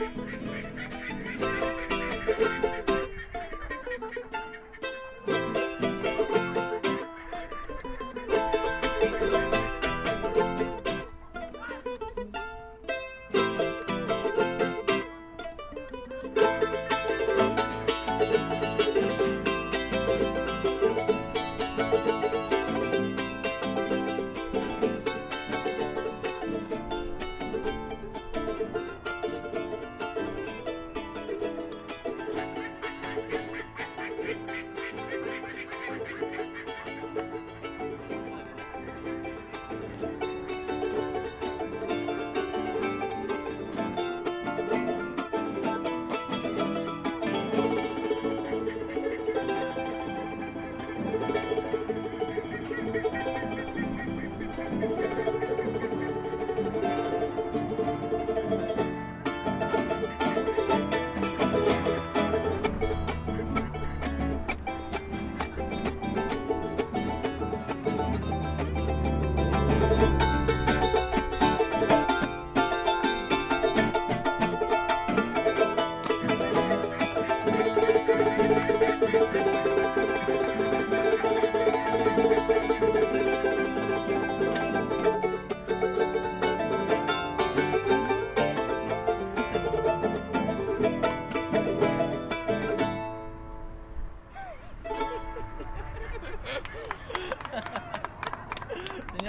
Música Thank you.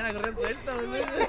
Tenía la correa suelta, ahí.